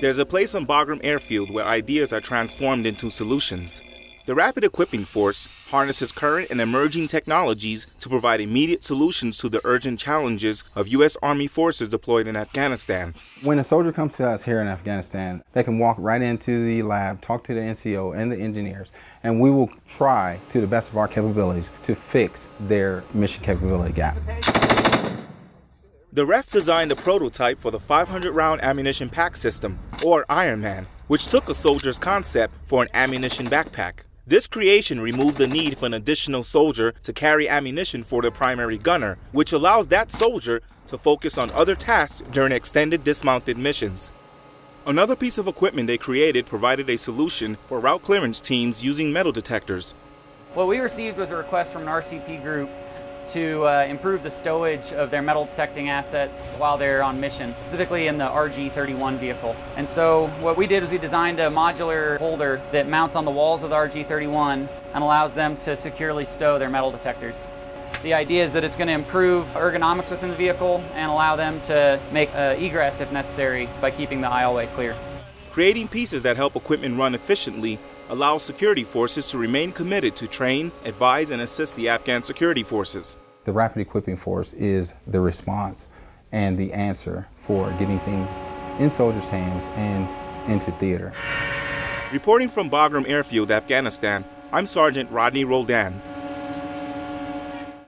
There's a place on Bagram Airfield where ideas are transformed into solutions. The Rapid Equipping Force harnesses current and emerging technologies to provide immediate solutions to the urgent challenges of U.S. Army forces deployed in Afghanistan. When a soldier comes to us here in Afghanistan, they can walk right into the lab, talk to the NCO and the engineers, and we will try to the best of our capabilities to fix their mission capability gap. The REF designed the prototype for the 500 round ammunition pack system, or Ironman, which took a soldier's concept for an ammunition backpack. This creation removed the need for an additional soldier to carry ammunition for the primary gunner, which allows that soldier to focus on other tasks during extended dismounted missions. Another piece of equipment they created provided a solution for route clearance teams using metal detectors. What we received was a request from an RCP group to uh, improve the stowage of their metal detecting assets while they're on mission, specifically in the RG-31 vehicle. And so what we did was we designed a modular holder that mounts on the walls of the RG-31 and allows them to securely stow their metal detectors. The idea is that it's going to improve ergonomics within the vehicle and allow them to make uh, egress if necessary by keeping the aisleway clear. Creating pieces that help equipment run efficiently allows security forces to remain committed to train, advise, and assist the Afghan security forces. The Rapid Equipping Force is the response and the answer for getting things in soldiers' hands and into theater. Reporting from Bagram Airfield, Afghanistan, I'm Sergeant Rodney Roldan.